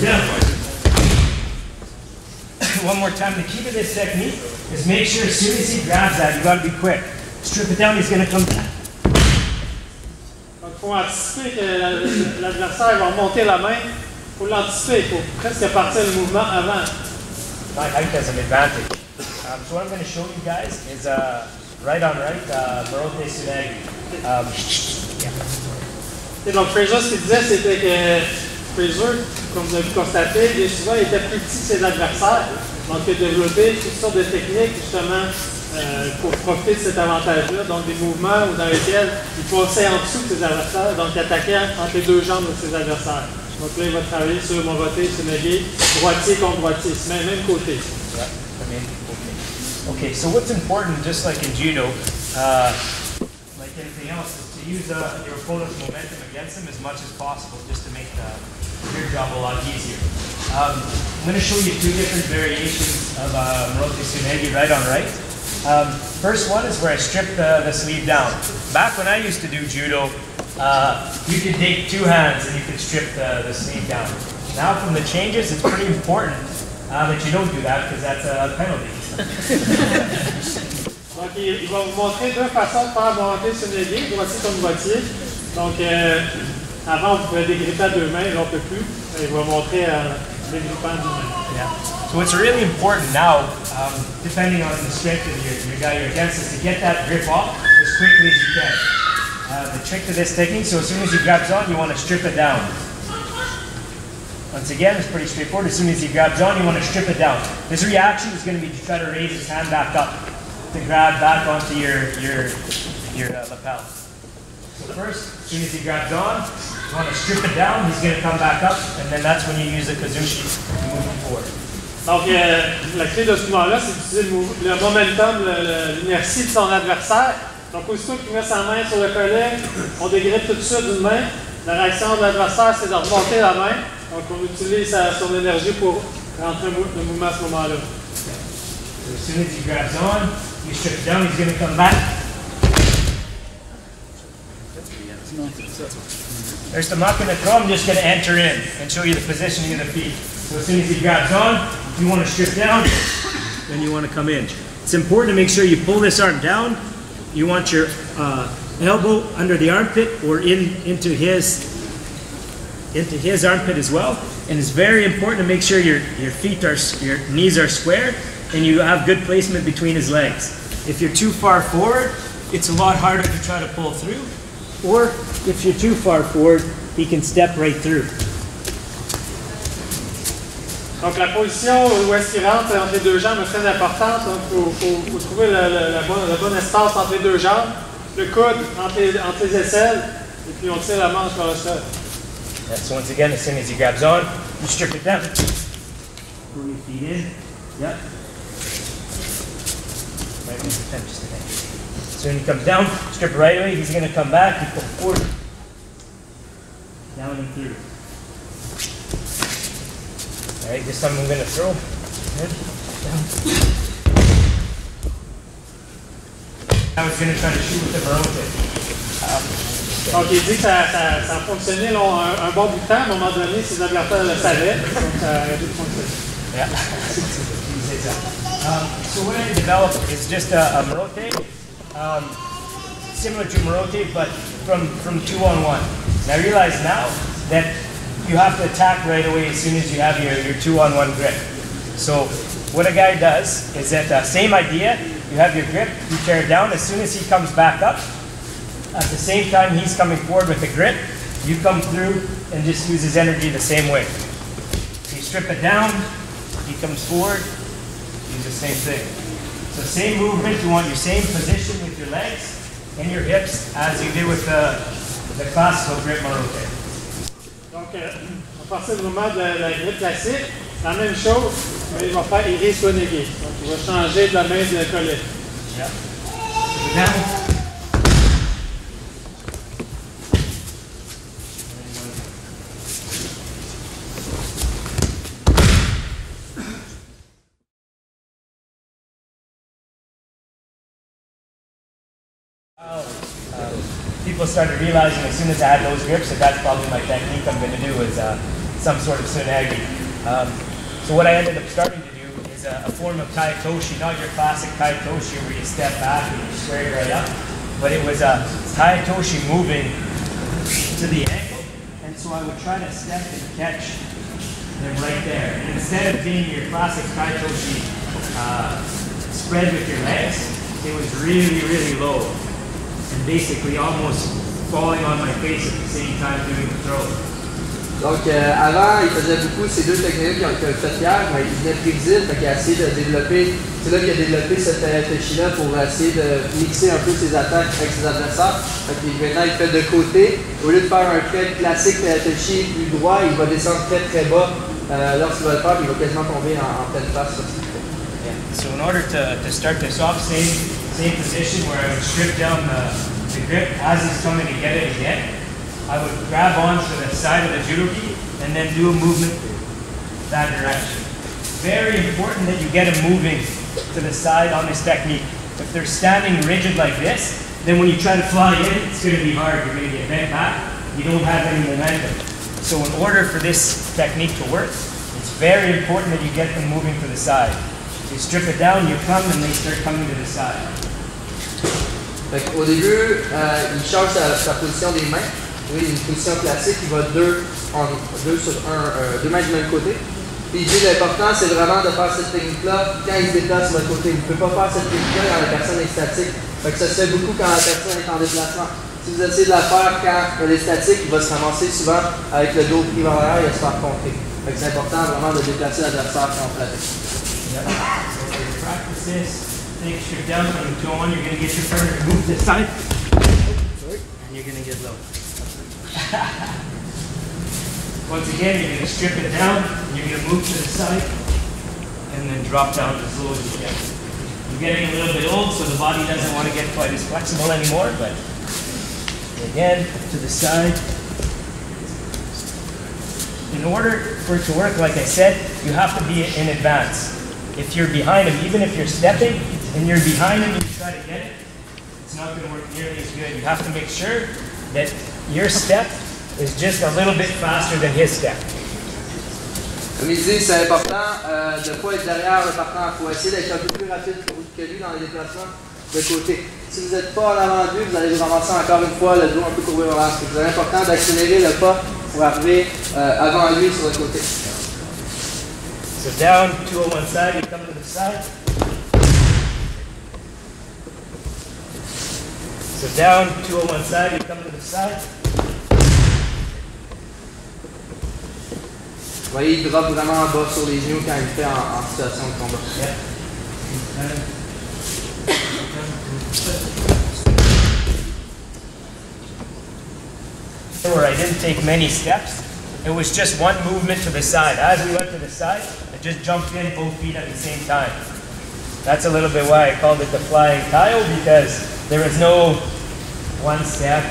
down. One more time. The key to this technique is make sure as soon as he grabs that, you got to be quick. Strip it down. He's going to come back. Il faut anticiper que la- l'adversaire va remonter la main. Il faut l'anticiper. Il faut presque partir le mouvement avant. My height has an advantage. Um, so what I'm going to show you guys is uh, right on right, uh, Marote Sunagi. Um, Et donc, Fraser, ce qu'il disait, c'était que Fraser, comme vous avez pu constater, bien souvent, était plus petit que ses adversaires. Donc, il a développé toutes sortes de techniques, justement, euh, pour profiter de cet avantage-là. Donc, des mouvements dans lesquels il passait en dessous de ses adversaires, donc attaquait entre les deux jambes de ses adversaires. Donc là, il va travailler sur Moroté, sur Nagui, droitier contre droitier, même, même côté. Yeah, okay. So what's important, just like in judo, uh, like anything else, is to use uh, your opponent's momentum against them as much as possible, just to make the, your job a lot easier. Um, I'm going to show you two different variations of uh, Morote Seoinage, right on right. Um, first one is where I strip the, the sleeve down. Back when I used to do judo, uh, you could take two hands and you could strip the, the sleeve down. Now from the changes, it's pretty important uh, that you don't do that because that's a penalty. Donc, il, va vous montrer deux façons de faire monter droitier. Donc, euh, avant, dégripper à deux mains, plus. Il va montrer euh, dégrippant d'une main. Yeah. So what's really important now, um, depending on the strength of your, your guy you're against, is to get that grip off as quickly as you can. Uh, the trick to this technique, so as soon as he grabs on, you want to strip it down. Once again, it's pretty straightforward. As soon as he grabs on, you want to strip it down. His reaction is going to be to try to raise his hand back up, to grab back onto your, your, your uh, lapel. So first, as soon as he grabs on, you want to strip it down, he's going to come back up, and then that's when you use the kazushi to move him forward. Donc, euh, la clé de ce mouvement-là, c'est d'utiliser le, le momentum, l'inertie de son adversaire. Donc, aussitôt qu'il met sa main sur le collet, on dégrippe tout de suite d'une main. La réaction de l'adversaire, c'est de remonter la main. Donc, on utilise sa- son énergie pour rentrer le mou- le mouvement à ce moment-là. So as soon as he grabs on, you strip it down, he's going to come back. There's, I'm not the to throw, I'm just going to enter in and show you the positioning of the feet. So as soon as he grabs on, you want to strip down, then you want to come in. It's important to make sure you pull this arm down. You want your uh, elbow under the armpit or in into his into his armpit as well. And it's very important to make sure your, your feet are, your knees are square and you have good placement between his legs. If you're too far forward, it's a lot harder to try to pull through. Or if you're too far forward, he can step right through. Donc, la position où est-ce qu'il rentre entre les deux jambes est très importante. Donc, il faut, trouver le, le- la bonne- le bon espace entre les deux jambes, le coude entre les, entre les aisselles, et puis on tire la manche vers le sol. So once again, as soon as he grabs on, you strip it down. Pull your feet in. Yep. Right, just a bit. So when he comes down, strip right away, he's going to come back, you pull forward. Down and through. All right, this time I'm going to throw. Good. Down. I was going to try to shoot with the Morote. Donc, il dit que ça, ça, ça a fonctionné là, un, un bon bout de temps. À un moment donné, ses adversaires le savaient. Donc, ça a de fonctionner. Yeah. um, so what I developed is just a, a Morote, um, similar to Morote, but from, from two on one. And I realize now that you have to attack right away as soon as you have your, your two on one grip. So what a guy does is that uh, same idea, you have your grip, you tear it down, as soon as he comes back up, at the same time he's coming forward with the grip, you come through and just use his energy the same way. You strip it down, he comes forward, use the same thing. So same movement, you want your same position with your legs and your hips as you did with the, the classical grip morote. Donc, euh, à partir du moment de la, grippe classique, la même chose, mais il va faire iris négué. Donc, il va changer de la main de collet. Yeah. Strip it down. Um, people started realizing as soon as I had those grips that that's probably my technique I'm going to do is uh, some sort of seoinage. Um, so what I ended up starting to do is a, a form of Tai Otoshi, not your classic Tai Otoshi where you step back and you square right up, but it was a Tai Otoshi moving to the ankle, and so I would try to step and catch them right there. And instead of being your classic Tai Otoshi uh, spread with your legs, it was really, really low, basically almost falling on my face at the same time doing the throw. Donc, euh, avant, il faisait beaucoup ces deux techniques qui ont été faites hier, mais il venait prévisible, fait qu'il a essayé de développer, c'est là qu'il a développé cette Tayateshi-là pour essayer de mixer un peu ses attaques avec ses adversaires. Fait que maintenant, il fait de côté. Au lieu de faire un trait classique Tayateshi plus droit, il va descendre très très bas euh, lorsqu'il va le faire, puis il va quasiment tomber en, en pleine face sur ce qu'il fait. Yeah. So in order to, to start this off, same same position where I would strip down the, the grip as he's coming to get it again. I would grab onto the side of the judo gi and then do a movement that direction. Very important that you get him moving to the side on this technique. If they're standing rigid like this, then when you try to fly in, it's going to be hard. You're going to get bent back. You don't have any momentum. So in order for this technique to work, it's very important that you get them moving to the side. Strip it down, you come, and they start coming to the side. Au début, euh, il change sa, position des mains. Oui, une position classique, il va deux, sur un, euh, deux mains du même côté. Puis il dit l'important, c'est vraiment de faire cette technique-là quand il se déplace sur le côté. Vous ne pouvez pas faire cette technique-là quand la personne est statique. Ça se fait beaucoup quand la personne est en déplacement. Si vous essayez de la faire quand elle est statique, il va se ramasser souvent avec le dos pris vers l'arrière et se faire contrer. Fait c'est important vraiment de déplacer l'adversaire quand on pratique. Yep. So practice this, a strip down, when you go on, you're going to get your partner to move to the side, and you're going to get low. Once again, you're going to strip it down, you're going to move to the side, and then drop down as low as you can. You're getting a little bit old, so the body doesn't want to get quite as flexible anymore, but again, to the side. In order for it to work, like I said, you have to be in advance. If you're behind him, even if you're stepping and you're behind him and you try to get it, it's not going to work nearly as good. You have to make sure that your step is just a little bit faster than his step. Euh, pas être derrière le partant. Que dans de côté. Si vous n'êtes pas en avant de vous allez vous ramasser encore une fois le dos un peu courbé. C'est important d'accélérer le pas pour arriver euh, avant lui sur le côté. So down, two on one side, you come to the side. So down, two on one side, you come to the side. Vous voyez, il drop vraiment en bas sur les genoux quand il fait en, en situation de combat. Yeah. Where I didn't take many steps, it was just one movement to the side. As we went to the side, just jumped in both feet at the same time. That's a little bit why I called it the flying tile because there is no one step,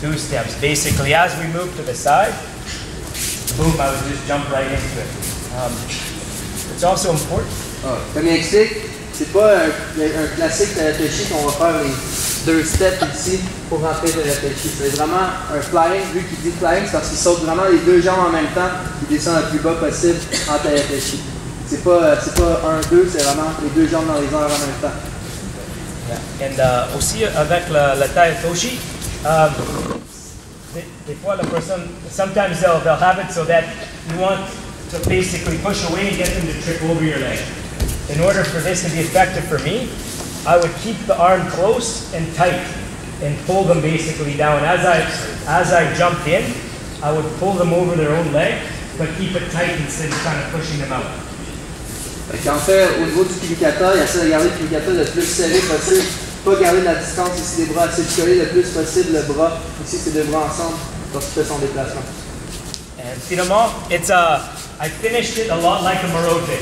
two steps. Basically, as we move to the side, boom, I would just jump right into it. Um, it's also important Ah, comme il explique, c'est pas un, un classique Tai Otoshi qu'on va faire les deux steps ici pour rentrer de Tayateshi. C'est vraiment un flying. Vu qu'il dit flying, c'est parce qu'il saute vraiment les deux jambes en même temps il descend le plus bas possible en Tayateshi. C'est pas, euh, c'est pas un, deux, c'est vraiment les deux jambes dans les airs en même temps. And uh, aussi avec la, la taille toshi, um, des, des fois la personne, sometimes they'll, they'll have it so that you want to basically push away and get them to trip over your leg. In order for this to be effective for me, I would keep the arm close and tight and pull them basically down. As I, as I jumped in, I would pull them over their own leg, but keep it tight instead of kind of pushing them out. Qu'en fait, au niveau du kumikata, il essaie de garder le le plus serré possible. Pas garder la distance ici des bras, essayer de coller le plus possible le bras, ici ses deux bras ensemble fait son déplacement. And finalement, it's a, I finished it a lot like a Morote.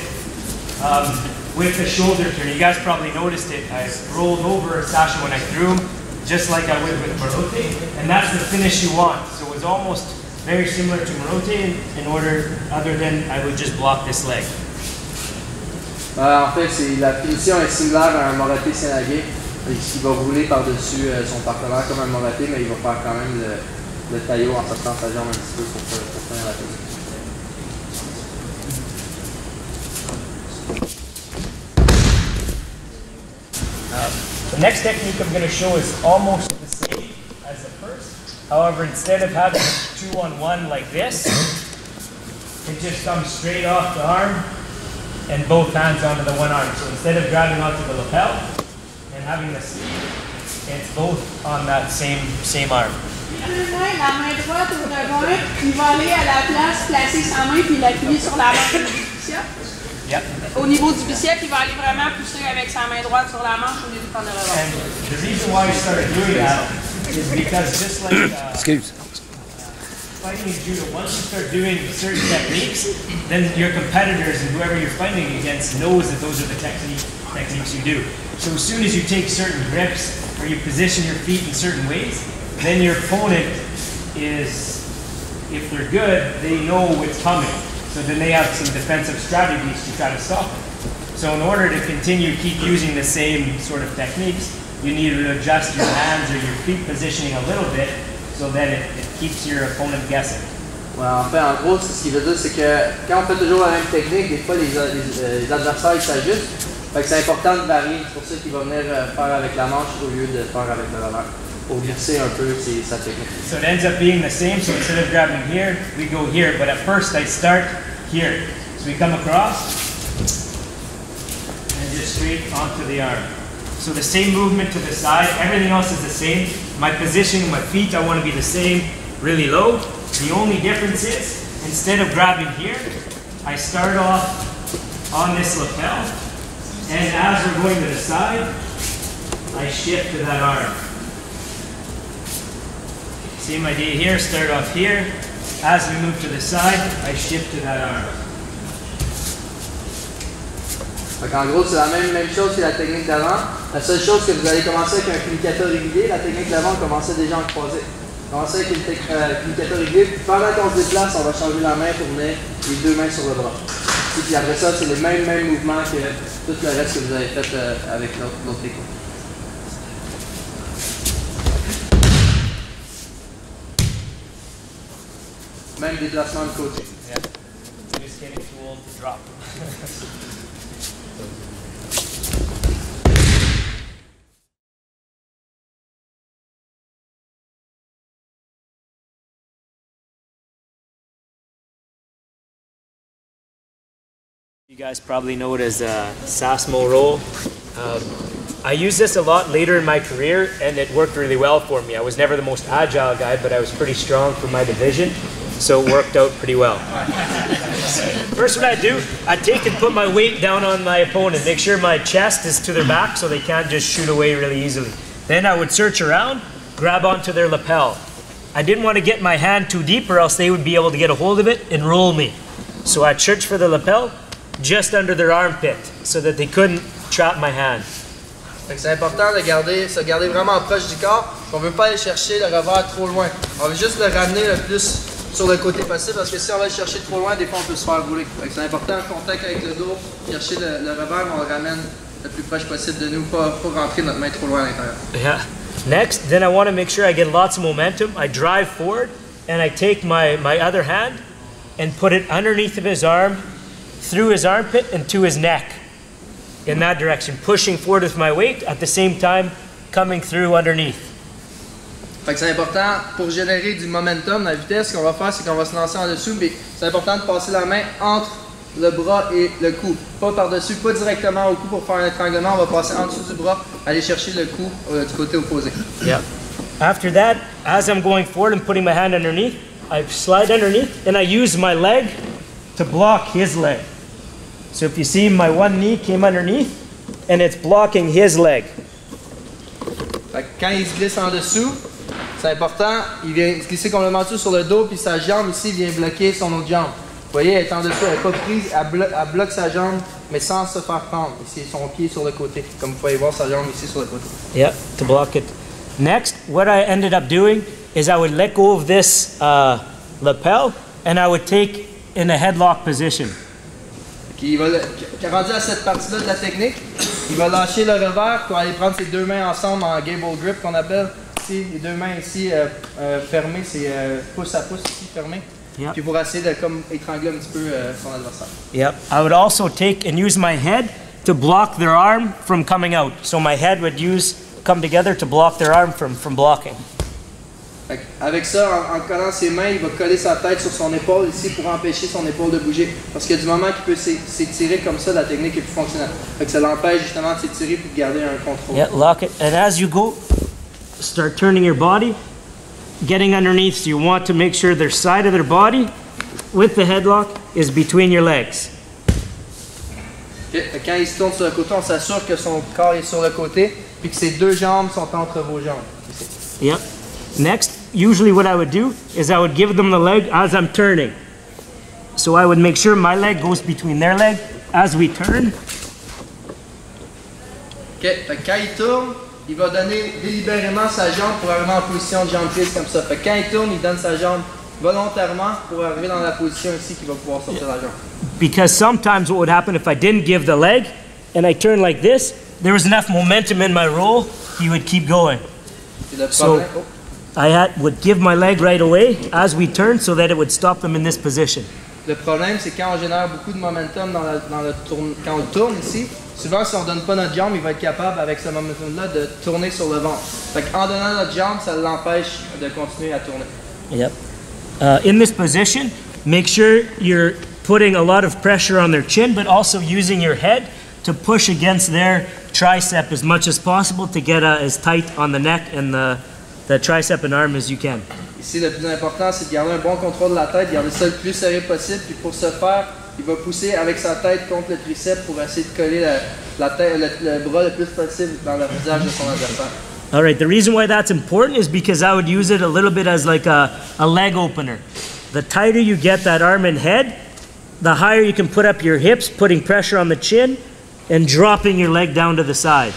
Um, with the shoulder turn. You guys probably noticed it. I rolled over Sasha when I threw him, just like I would with Morote. And that's the finish you want. So it was almost very similar to Morote in, order, other than I would just block this leg. Euh, en fait, la finition est similaire à un morote seoinage. Il va rouler par-dessus euh, son partenaire comme un morote, mais il va faire quand même le, le taillot en sortant sa jambe un petit peu pour, pour finir la technique. Um, the next technique I'm going to show is almost the same as the first. However, instead of having two on one like this, it just comes straight off the arm and both hands onto the one arm. So instead of grabbing onto the lapel and having the sleeve, it's both on that same same arm. Yep. Au niveau du bicep, il va aller vraiment pousser avec sa main droite sur la manche au lieu de prendre le rebond. And the reason why I started doing that is because just like uh, fighting in judo, once you start doing certain techniques, then your competitors and whoever you're fighting against knows that those are the technique, techniques you do. So as soon as you take certain grips or you position your feet in certain ways, then your opponent is, if they're good, they know what's coming. So then they have some defensive strategies to try to stop it. So in order to continue keep using the same sort of techniques, you need to adjust your hands or your feet positioning a little bit so that it, it keeps your opponent guessing. Ouais, en fait, en gros, ce qu'il veut dire, c'est que quand on fait toujours la même technique, des fois, les, les, les adversaires s'ajustent. Fait que c'est important de varier. C'est pour ça qu'il va venir euh, faire avec la manche au lieu de faire avec le revers. Pour glisser un peu c'est sa technique. So it ends up being the same. So instead of grabbing here, we go here. But at first, I start here. So we come across and just straight onto the arm. So the same movement to the side. Everything else is the same. My position, my feet, I want to be the same, really low. The only difference is instead of grabbing here, I start off on this lapel. And as we're going to the side, I shift to that arm. Same idea here, start off here. As we move to the side, I shift to that arm. Fait qu'en gros, c'est la même, même chose que la technique d'avant. La seule chose que vous allez commencer avec un clinicateur régulier, la technique d'avant, commençait déjà en croisé. Commencer avec une tec- euh, clinicateur régulier, pendant qu'on se déplace, on va changer la main pour venir les deux mains sur le bras. Et puis après ça, c'est le même, même mouvement que tout le reste que vous avez fait euh, avec l'autre technique. Même déplacement de côté. Yeah. Just getting too old to drop. You guys probably know it as a Sasmo roll. Um, I used this a lot later in my career, and it worked really well for me. I was never the most agile guy, but I was pretty strong for my division, so it worked out pretty well. First, what I do, I take and put my weight down on my opponent, make sure my chest is to their back so they can't just shoot away really easily. Then I would search around, grab onto their lapel. I didn't want to get my hand too deep, or else they would be able to get a hold of it and roll me. So I'd search for the lapel just under their armpit so that they couldn't trap my hand. Fait que c'est important de garder, se garder vraiment proche du corps. On veut pas aller chercher le revers trop loin. On veut juste le ramener le plus sur le côté possible parce que si on va chercher trop loin, des fois on peut se faire rouler. C'est important, contact avec le dos, chercher le, le revers, on le ramène le plus proche possible de nous, pas, pas rentrer notre main trop loin à l'intérieur. Yeah. Next, then I want to make sure I get lots of momentum. I drive forward and I take my, my other hand and put it underneath of his arm, through his armpit, and to his neck. In that direction, pushing forward with my weight at the same time coming through underneath. Fait que c'est important pour générer du momentum, la vitesse, ce qu'on va faire, c'est qu'on va se lancer en dessous, mais c'est important de passer la main entre le bras et le cou. Pas par-dessus, pas directement au cou pour faire un étranglement, on va passer en dessous du bras, aller chercher le cou euh, du côté opposé. Yeah. After that, as I'm going forward and putting my hand underneath, I slide underneath and I use my leg to block his leg. So if you see, my one knee came underneath and it's blocking his leg. Fait que quand il se glisse en dessous, c'est important, il vient se glisser complètement sur le dos, puis sa jambe ici vient bloquer son autre jambe. Vous voyez, elle est en dessous, elle n'est pas prise, elle, blo- elle bloque sa jambe, mais sans se faire prendre. Ici, son pied sur le côté. Comme vous pouvez voir, sa jambe ici sur le côté. Yeah, to block it. Next, what I ended up doing is I would let go of this uh, lapel and I would take in a headlock position. Il va, quand rendu à cette partie-là de la technique, il va lâcher le revers pour aller prendre ses deux mains ensemble en gable grip qu'on appelle. Ici, les deux mains ici euh, euh, fermées, c'est euh, pouce à pouce ici fermé. Yeah. Puis pour essayer de comme étrangler un petit peu euh, son adversaire. Yep. I would also take and use my head to block their arm from coming out. So my head would use come together to block their arm from, from blocking. Que Avec ça, en, en collant ses mains, il va coller sa tête sur son épaule ici pour empêcher son épaule de bouger. Parce a du moment qu'il peut s'é- s'étirer comme ça, la technique est plus fonctionnelle. Fait que ça l'empêche justement de s'étirer de garder un contrôle. Yeah, lock it. And as you go, start turning your body, getting underneath. So you want to make sure their side of their body with the headlock is between your legs. Ok? Fait que quand il se tourne sur le côté, on s'assure que son corps est sur le côté puis que ses deux jambes sont entre vos jambes. Yep. Next, usually what I would do is I would give them the leg as I'm turning. So I would make sure my leg goes between their leg as we turn. Ok? Fait que quand il tourne, il va donner délibérément sa jambe pour arriver en position de jambe prise comme ça. Fait que quand il tourne, il donne sa jambe volontairement pour arriver dans la position ici qu'il va pouvoir sortir la jambe. Because sometimes what would happen if I didn't give the leg and I turned like this, there was enough momentum in my roll, he would keep going. So-. I had, would give my leg right away as we turned so that it would stop them in this position. Le problème, c'est quand on génère beaucoup de momentum dans, la- dans le tourne, quand on tourne ici, souvent si on donne pas notre jambe, il va être capable avec ce momentum-là de tourner sur le ventre. Fait qu'en donnant notre jambe, ça l'empêche de continuer à tourner. Yep. Uh, in this position, make sure you're putting a lot of pressure on their chin, but also using your head to push against their tricep as much as possible to get uh, as tight on the neck and the, the tricep and arm as you can. Ici, le plus important, c'est de garder un bon contrôle de la tête, garder ça le plus serré possible. Puis pour ce faire, il va pousser avec sa tête contre le triceps pour essayer de coller la, la tête, le, le bras le plus possible dans le visage de son adversaire. All right, the reason why that's important is because I would use it a little bit as like a, a leg opener. The tighter you get that arm and head, the higher you can put up your hips, putting pressure on the chin and dropping your leg down to the side.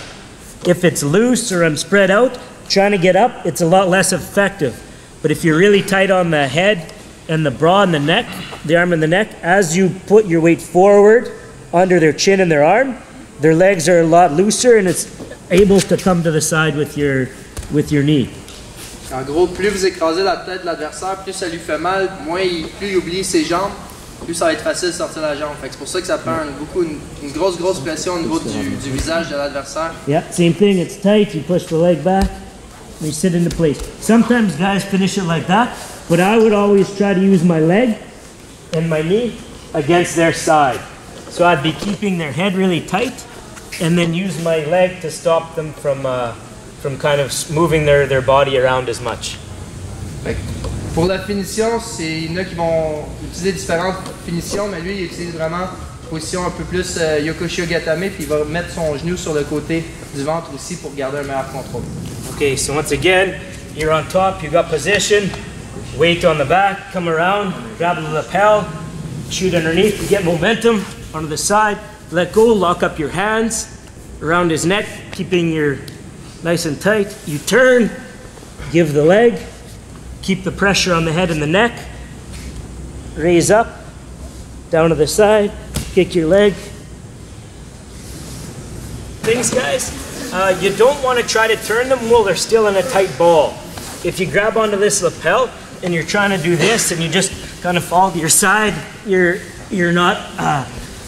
If it's loose or I'm spread out, trying to get up, it's a lot less effective. But if you're really tight on the head and the bra and the neck, the arm and the neck, as you put your weight forward under their chin and their arm, their legs are a lot looser and it's able to come to the side with your with your knee. En gros, plus vous écrasez la tête de l'adversaire, plus ça lui fait mal, moins il, plus il oublie ses jambes, plus ça va être facile de sortir la jambe. Fait c'est pour ça que ça prend une, beaucoup, une, une grosse, grosse pression au niveau du, du visage de l'adversaire. Yeah, same thing. It's tight. You push the leg back. They sit into place. Sometimes guys finish it like that, but I would always try to use my leg and my knee against their side. So I'd be keeping their head really tight, and then use my leg to stop them from uh, from kind of moving their, their body around as much. Pour la finition, c'est il qui vont utiliser différentes finitions, mais lui, il utilise vraiment position un peu plus euh, Yokoshi Ogatame, puis il va mettre son genou sur le côté du ventre aussi pour garder un meilleur contrôle. Okay, so once again, you're on top, You've got position, weight on the back, come around, grab the lapel, shoot underneath to get momentum onto the side, let go, lock up your hands around his neck, keeping your nice and tight. You turn, give the leg, keep the pressure on the head and the neck, raise up, down to the side, kick your leg. Things, guys, uh, you don't want to try to turn them while they're still in a tight ball. If you grab onto this lapel and you're trying to do this and you just kind of fall to your side, you're you're not uh,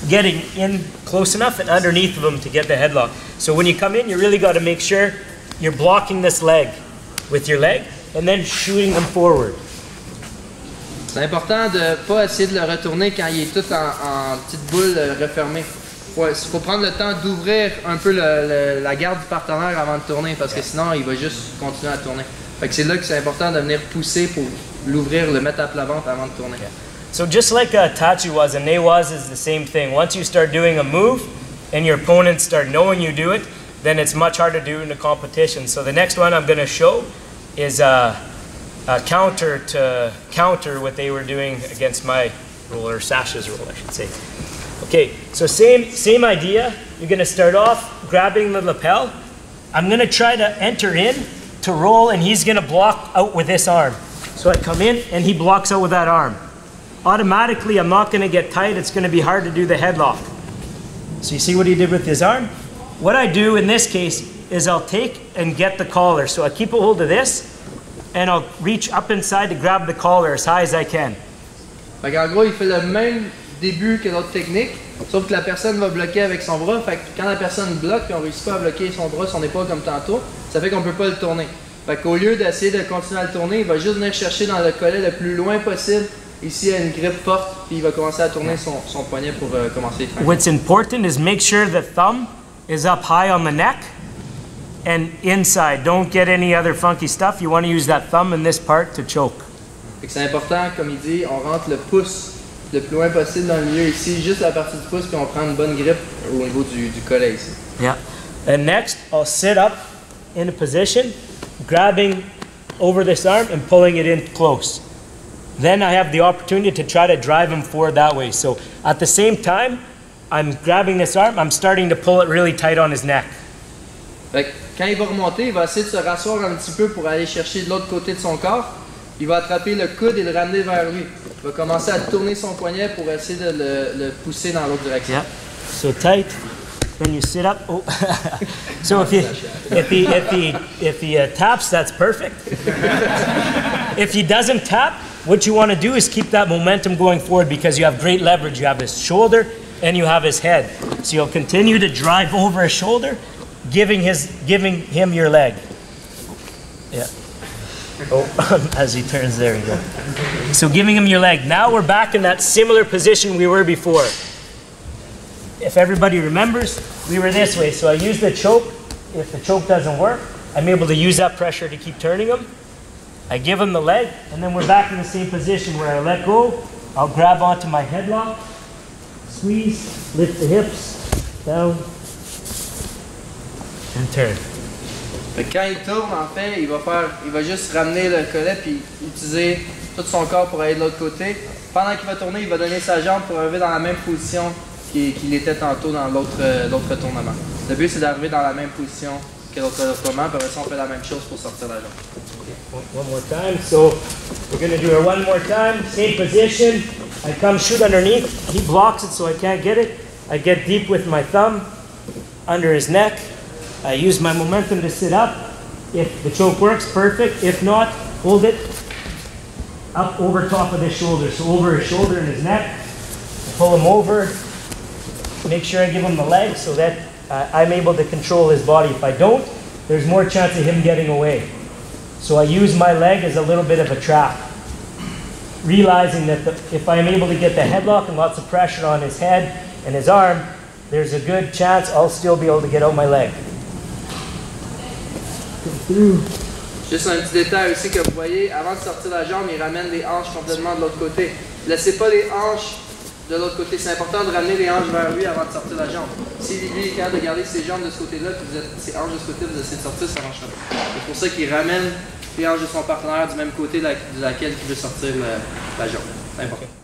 getting in close enough and underneath of them to get the headlock. So when you come in, you really got to make sure you're blocking this leg with your leg and then shooting them forward. C'est important de pas essayer de le retourner quand il est tout en, en petite boule euh, refermée. Il faut, faut prendre le temps d'ouvrir un peu le- le- la garde du partenaire avant de tourner parce que sinon il va juste continuer à tourner. Fait que c'est là que c'est important de venir pousser pour l'ouvrir, le mettre à plat ventre avant de tourner. So just like uh, Tachi was and was is the same thing. Once you start doing a move and your opponents start knowing you do it, then it's much harder to do in the competition. So the next one I'm going to show is uh, a counter to counter what they were doing against my rule or Sasha's rule, I should say. Okay, so same same idea. You're to start off grabbing the lapel. I'm to try to enter in to roll, and he's to block out with this arm. So I come in, and he blocks out with that arm automatically I'm not to get tight. It's to be hard to do the headlock. So you see what he did with his arm? What I do in this case is I'll take and get the collar. So I keep a hold of this and I'll reach up inside to grab the collar as high as I can. Début que l'autre technique, sauf que la personne va bloquer avec son bras. Fait que quand la personne bloque et on réussit pas à bloquer son bras, son épaule comme tantôt, ça fait qu'on peut pas le tourner. Fait qu'au lieu d'essayer de continuer à le tourner, il va juste venir chercher dans le collet le plus loin possible. Ici, il y a une grippe forte, puis il va commencer à tourner son, son poignet pour euh, commencer les. What's important is make sure the thumb is up high on the neck and inside. Don't get any other funky stuff. You want to use that thumb in this part to choke. C'est important, comme il dit, on rentre le pouce le plus loin possible dans le milieu ici, juste la partie du pouce, puis on prend une bonne grippe au niveau du, du collet ici. Yeah. And next, I'll sit up in a position, grabbing over this arm and pulling it in close. Then I have the opportunity to try to drive him forward that way. So at the same time, I'm grabbing this arm, I'm starting to pull it really tight on his neck. Fait quand il va remonter, il va essayer de se rasseoir un petit peu pour aller chercher de l'autre côté de son corps. Il va attraper le coude et le ramener vers lui. Il va commencer à tourner son poignet pour essayer de le, le pousser dans l'autre direction. Yeah. So tight. Then you sit up. Oh. so if he if he if he if he uh, taps, that's perfect. if he doesn't tap, what you want to do is keep that momentum going forward because you have great leverage. You have his shoulder and you have his head. So you'll continue to drive over his shoulder, giving his giving him your leg. Yeah. Oh, as he turns, there you go. So giving him your leg. Now we're back in that similar position we were before if everybody remembers, we were this way. So I use the choke. If the choke doesn't work, I'm able to use that pressure to keep turning him. I give him the leg, and then we're back in the same position where I let go. I'll grab onto my headlock, squeeze, lift the hips, down, and turn. Fait que quand il tourne, en fait, il va faire, il va juste ramener le collet puis utiliser tout son corps pour aller de l'autre côté. Pendant qu'il va tourner, il va donner sa jambe pour arriver dans la même position qu'il était tantôt dans l'autre euh, l'autre retournement. Le but, c'est d'arriver dans la même position que l'autre retournement, puis après ça, on fait la même chose pour sortir la jambe. One more time. So we're going to do it one more time. Same position. I come shoot underneath. He blocks it so I can't get it. I get deep with my thumb under his neck. I use my momentum to sit up. If the choke works, perfect. If not, hold it up over top of his shoulder. So over his shoulder and his neck. Pull him over. Make sure I give him the leg so that uh, I'm able to control his body. If I don't, there's more chance of him getting away. So I use my leg as a little bit of a trap, realizing that the, if I am able to get the headlock and lots of pressure on his head and his arm, there's a good chance I'll still be able to get out my leg. Juste un petit détail aussi que vous voyez, avant de sortir la jambe, il ramène les hanches complètement de l'autre côté. Laissez pas les hanches de l'autre côté. C'est important de ramener les hanches vers lui avant de sortir la jambe. Si lui est capable de garder ses jambes de ce côté-là, puis vous ses hanches de ce côté, vous essayez de sortir, ça marche pas. C'est pour ça qu'il ramène les hanches de son partenaire du même côté de laquelle il veut sortir la, la jambe. C'est important.